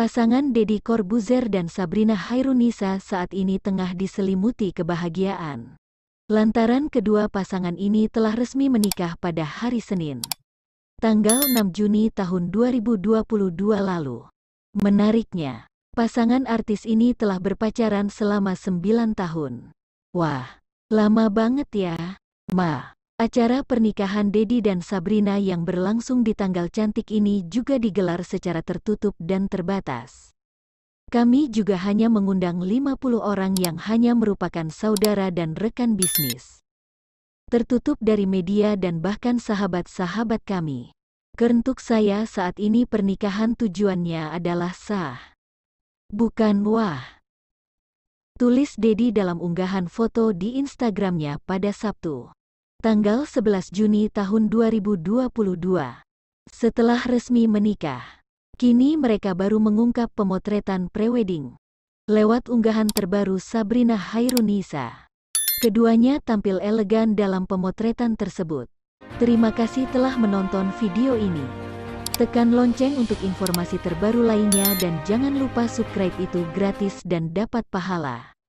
Pasangan Deddy Corbuzier dan Sabrina Hairunisa saat ini tengah diselimuti kebahagiaan. Lantaran kedua pasangan ini telah resmi menikah pada hari Senin, tanggal 6 Juni tahun 2022 lalu. Menariknya, pasangan artis ini telah berpacaran selama 9 tahun. Wah, lama banget ya, Ma. Acara pernikahan Dedi dan Sabrina yang berlangsung di tanggal cantik ini juga digelar secara tertutup dan terbatas. Kami juga hanya mengundang 50 orang yang hanya merupakan saudara dan rekan bisnis. Tertutup dari media dan bahkan sahabat-sahabat kami. Kerentuk saya saat ini pernikahan tujuannya adalah sah. Bukan wah. Tulis Dedi dalam unggahan foto di Instagramnya pada Sabtu tanggal 11 Juni tahun 2022. Setelah resmi menikah, kini mereka baru mengungkap pemotretan prewedding. Lewat unggahan terbaru Sabrina Hairunisa. Keduanya tampil elegan dalam pemotretan tersebut. Terima kasih telah menonton video ini. Tekan lonceng untuk informasi terbaru lainnya dan jangan lupa subscribe itu gratis dan dapat pahala.